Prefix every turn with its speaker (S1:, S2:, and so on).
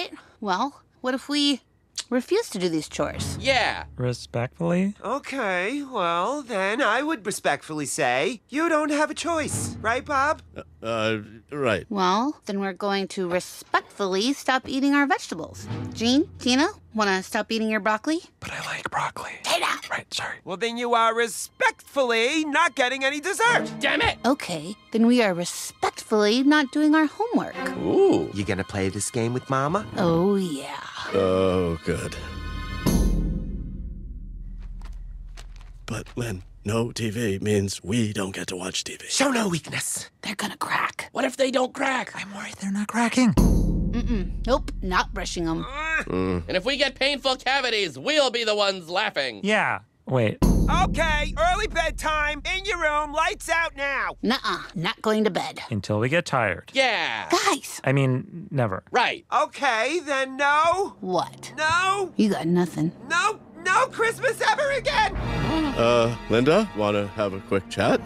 S1: right. Well, what if we refuse to do these chores?
S2: Yeah.
S3: Respectfully?
S4: Okay, well, then I would respectfully say you don't have a choice. Right, Bob?
S5: Uh, right.
S1: Well, then we're going to respectfully stop eating our vegetables. Gene, Tina, want to stop eating your broccoli?
S3: But I like broccoli.
S1: Tina!
S3: Right, sorry.
S4: Well, then you are respectfully not getting any dessert.
S2: Damn it.
S1: Okay, then we are respectfully not doing our homework.
S5: Ooh.
S4: You gonna play this game with Mama?
S1: Oh, yeah.
S5: Oh, good. But, Lynn, no TV means we don't get to watch TV.
S4: Show no weakness.
S1: They're gonna crack.
S2: What if they don't crack?
S3: I'm worried they're not cracking.
S1: Mm-mm. Nope, not brushing them. Mm.
S2: And if we get painful cavities, we'll be the ones laughing.
S3: Yeah. Wait.
S4: Okay, early bedtime, in your room, lights out now.
S1: Nuh-uh, not going to bed.
S3: Until we get tired.
S2: Yeah.
S1: Guys!
S3: I mean, never.
S2: Right.
S4: Okay, then no,
S1: What?
S4: no,
S1: You got nothing.
S4: no, no Christmas ever again.
S5: Uh, Linda, wanna have a quick chat?